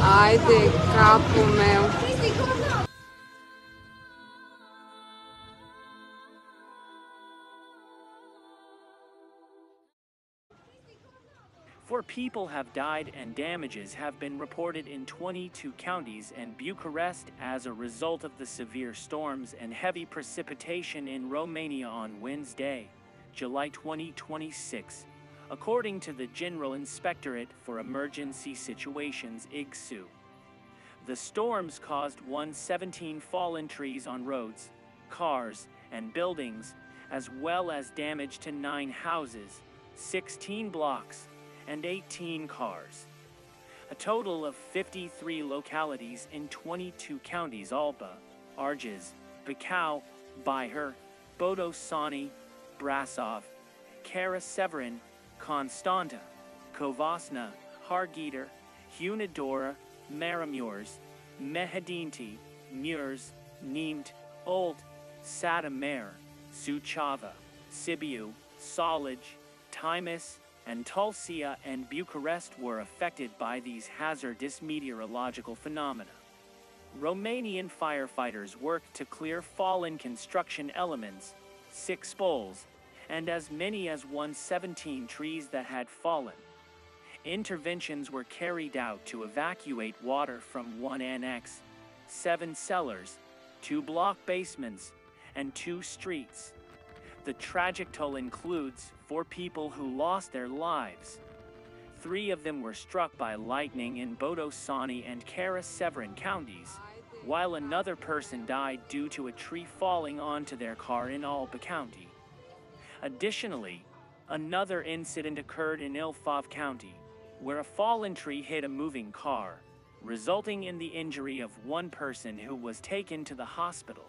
Ajde, kapu meu. Four people have died and damages have been reported in 22 counties and Bucharest as a result of the severe storms and heavy precipitation in Romania on Wednesday, July 2026, according to the General Inspectorate for Emergency Situations IGSU. The storms caused 117 fallen trees on roads, cars, and buildings, as well as damage to 9 houses, 16 blocks, and 18 cars. A total of 53 localities in 22 counties Alba, Arges, Bacau, Bihor, Botosani, Brasov, Caras-Severin, Constanta, Covasna, Harghita, Hunedoara, Maramures, Mehedinti, Mures, Neamt, Olt, Sadamer, Suceava, Sibiu, Salaj, Timis, and Tulcea and Bucharest were affected by these hazardous meteorological phenomena. Romanian firefighters worked to clear fallen construction elements, six poles, and as many as 117 trees that had fallen. Interventions were carried out to evacuate water from one annex, seven cellars, two block basements, and two streets. The tragic toll includes four people who lost their lives. Three of them were struck by lightning in Botosani and Caras-Severin counties, while another person died due to a tree falling onto their car in Alba County. Additionally, another incident occurred in Ilfov County, where a fallen tree hit a moving car, resulting in the injury of one person who was taken to the hospital.